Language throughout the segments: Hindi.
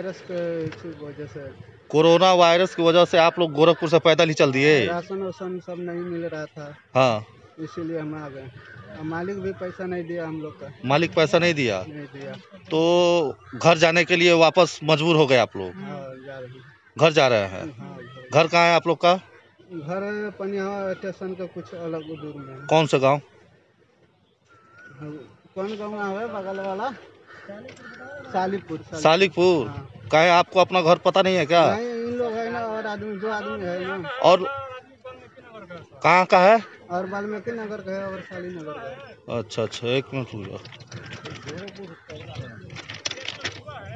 वायरस के वजह से। कोरोना वायरस की वजह से आप लोग गोरखपुर से पैदल ही चल दिए। राशन वासन सब नहीं मिल रहा था। हाँ। इसीलिए हम आ गए। मालिक भी पैसा नहीं दिया हम लोग का। मालिक पैसा नहीं दिया। नहीं दिया। तो घर जाने के लिए वापस मजबूर हो गए आप लोग? हाँ जा रहे घर जा रहे हैं? हाँ घर। कहाँ है आप लोग का? घर है पनिया स्टेशन के कुछ अलग दूर में। कौन सा गाँव? हाँ, कौन गाँव है बगल वाला? सालिकपुर हाँ। कहे आपको अपना घर पता नहीं है क्या? नहीं इन लोग है ना और आदमी आदमी है ना और कहाँ का है? और वाल्मीकि नगर का है और शाली नगर का अच्छा अच्छा एक मिनट रुक जाओ।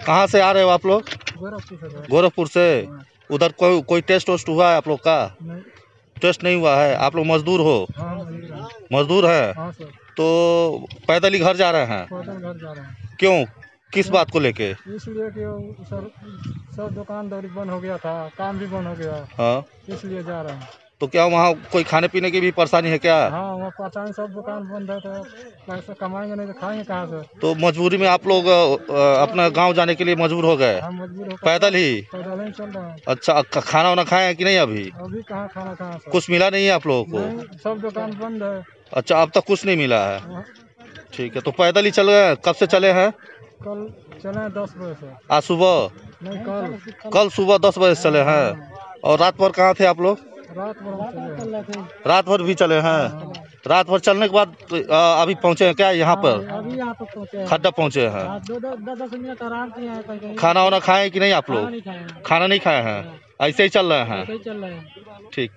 कहाँ से आ रहे हो आप लोग? गोरखपुर से। है। उधर कोई कोई टेस्ट वोस्ट हुआ है आप लोग का? नहीं। टेस्ट नहीं हुआ है? आप लोग मजदूर हो? हाँ। मजदूर है। हाँ? तो पैदल ही घर जा रहे हैं। हैं क्यों? किस बात को लेके? इसलिए कि वो सर सब दुकानदारी बंद हो गया था काम भी बंद हो गया। हाँ। इसलिए जा रहे हैं। तो क्या वहाँ कोई खाने पीने की भी परेशानी है क्या? हाँ वहाँ सब दुकान बंद है तो पैसा कमाएँगे नहीं तो खाएँगे कहाँ से? तो मजबूरी में आप लोग अ, अपना गाँव जाने के लिए मजबूर हो गए? हम मजबूर होकर पैदल ही? पैदल ही चल रहे हैं। अच्छा ख- खाना वाना खाए हैं कि नहीं अभी? अभी कहाँ खाना कहाँ से कुछ मिला नहीं है आप लोगों को? सब दुकान बंद है। अच्छा अब तक कुछ नहीं मिला है। वहाँ- ठीक है तो पैदल ही चल गए कब से चले हैं? कल चले हैं दस बजे से। आज सुबह? नहीं कल। कल सुबह दस बजे से चले हैं। और रात भर कहाँ थे आप लोग? रात भर हैं। रात भर भी चले हैं। रात भर चलने के बाद अभी पहुँचे हैं क्या यहाँ पर? अभी यहाँ पर पहुँचे खड्डा पहुँचे हैं। हाँ, हैं खाना वाना खाए हैं कि नहीं आप लोग? हैं। खाना नहीं खाए हैं? ही। हैं? ऐसे ही चल रहे हैं। ठीक।